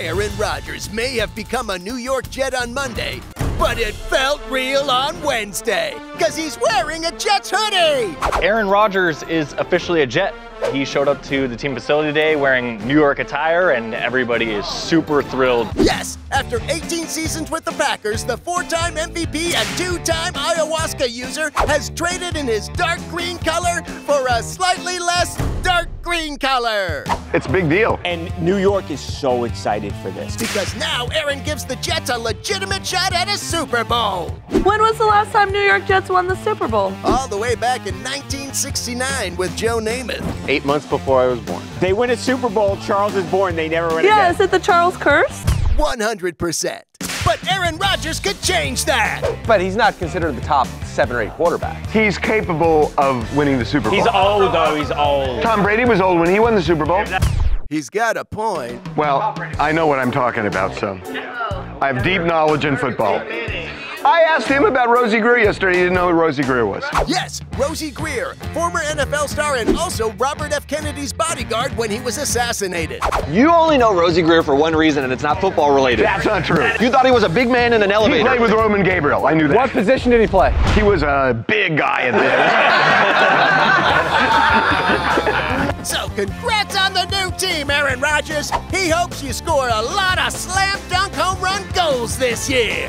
Aaron Rodgers may have become a New York Jet on Monday, but it felt real on Wednesday, because he's wearing a Jets hoodie! Aaron Rodgers is officially a Jet. He showed up to the team facility today wearing New York attire, and everybody is super thrilled. Yes, after 18 seasons with the Packers, the four time MVP and two time ayahuasca user has traded in his dark green color for a slightly less green color. It's a big deal. And New York is so excited for this. Because now Aaron gives the Jets a legitimate shot at a Super Bowl. When was the last time New York Jets won the Super Bowl? All the way back in 1969 with Joe Namath. Eight months before I was born. They win a Super Bowl, Charles is born, they never win Yeah, again. is it the Charles curse? 100%. But Aaron Rodgers could change that. But he's not considered the top seven or eight quarterbacks. He's capable of winning the Super Bowl. He's old, though. He's old. Tom Brady was old when he won the Super Bowl. He's got a point. Well, I know what I'm talking about, so. I have deep knowledge in football. I asked him about Rosey Grier yesterday. He didn't know who Rosey Grier was. Yes, Rosey Grier, former NFL star and also Robert F. Kennedy's bodyguard when he was assassinated. You only know Rosey Grier for one reason, and it's not football related. That's not true. You thought he was a big man in an He elevator. played with Roman Gabriel. I knew that. what position did he play? He was a big guy in there. So congrats on the new team, Aaron Rodgers. He hopes you score a lot of slam dunk home run goals this year.